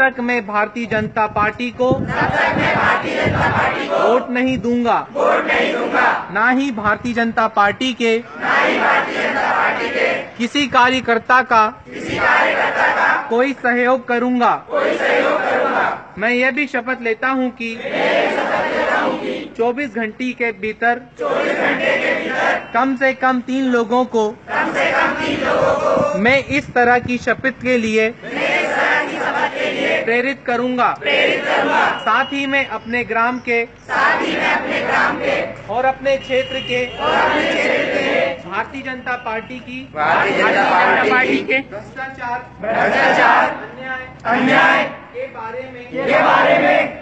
तक मैं भारतीय जनता पार्टी को वोट नहीं दूँगा। ना ही भारतीय जनता पार्टी के किसी कार्यकर्ता का कोई सहयोग करूँगा। मैं यह भी शपथ लेता हूँ कि 24 घंटे के भीतर कम से कम तीन लोगों को मैं इस तरह की शपथ के लिए प्रेरित करूँगा। प्रेरित करूँगा। साथ ही मैं अपने ग्राम के और अपने क्षेत्र के भारतीय जनता पार्टी की भारतीय जनता पार्टी के भ्रष्टाचार भ्रष्टाचार अन्याय अन्याय के बारे में के बारे में